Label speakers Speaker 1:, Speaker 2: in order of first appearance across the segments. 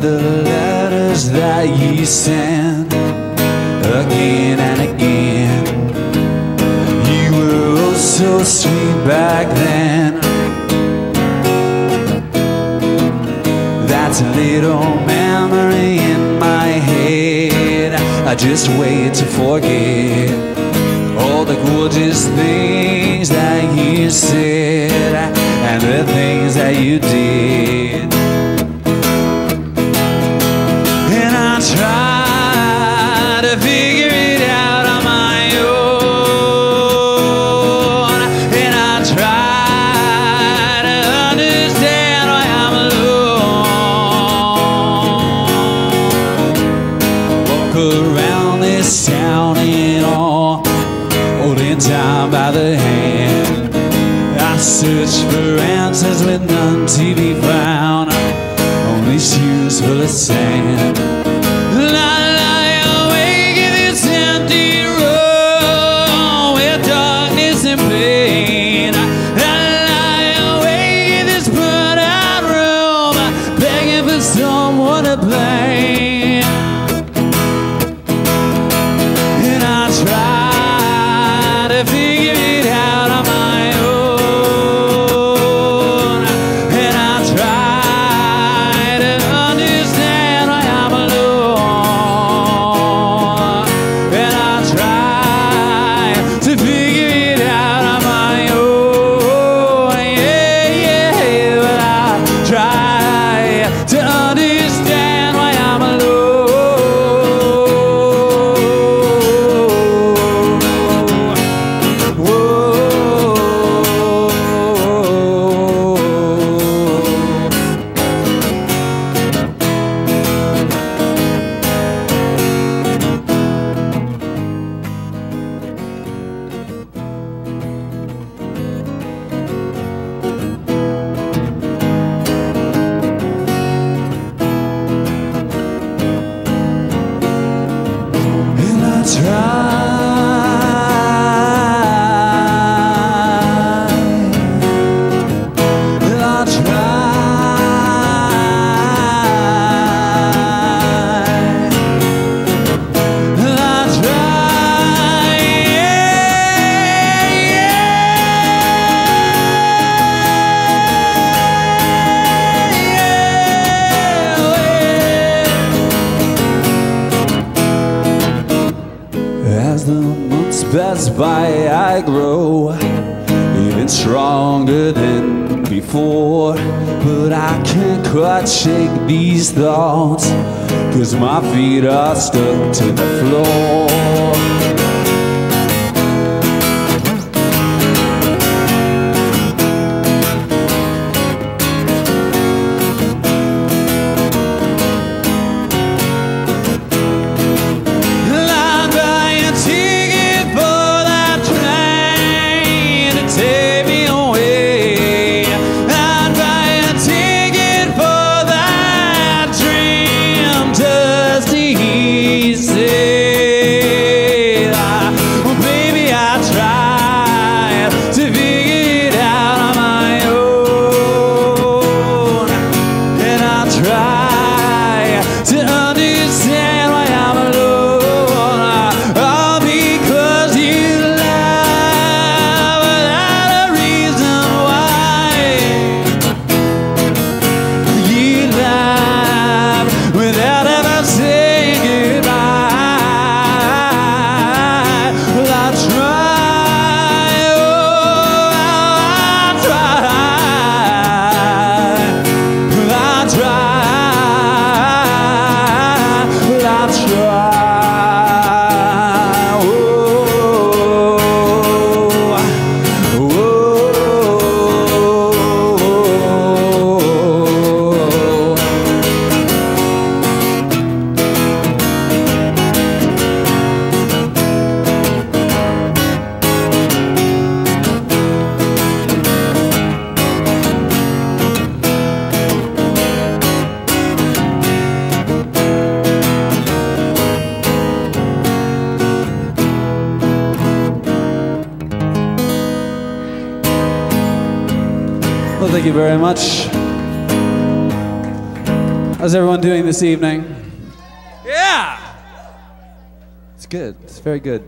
Speaker 1: the letters that you sent again and again. You were oh so sweet back then. That's a little memory in my head. I just wait to forget all the gorgeous things that you said and the things that you did. Try to figure it out on my own. And I try to understand why I'm alone. Walk around this town and all, holding time by the hand. I search for answers with none to be found. Only shoes full of sand. Someone to I by, I grow even stronger than before. But I can't quite shake these thoughts, cause my feet are stuck to the floor. Well, thank you very much. How's everyone doing this evening? Yeah! It's good. It's very good.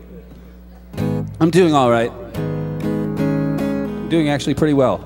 Speaker 1: I'm doing all right. I'm doing actually pretty well.